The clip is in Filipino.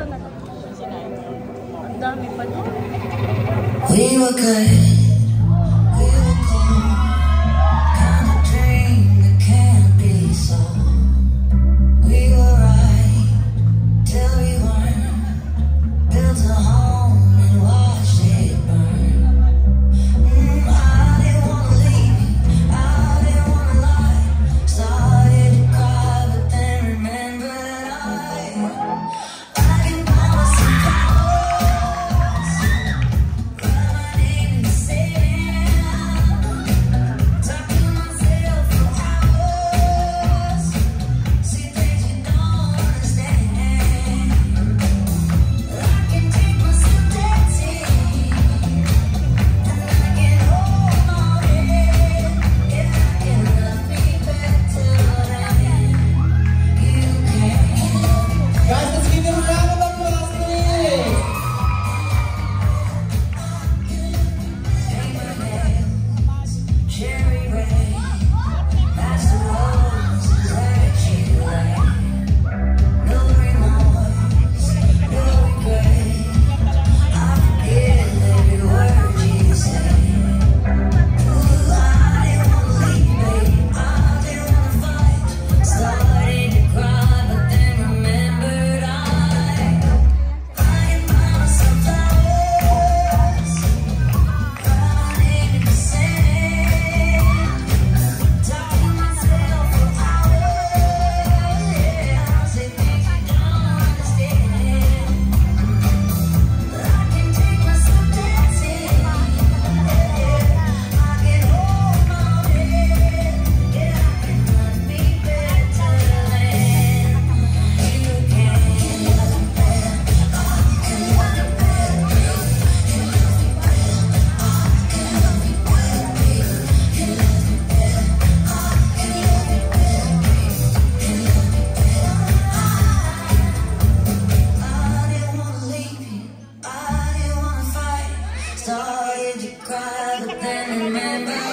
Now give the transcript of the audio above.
Ito na lang. Ang dami pa doon. We were good Amen.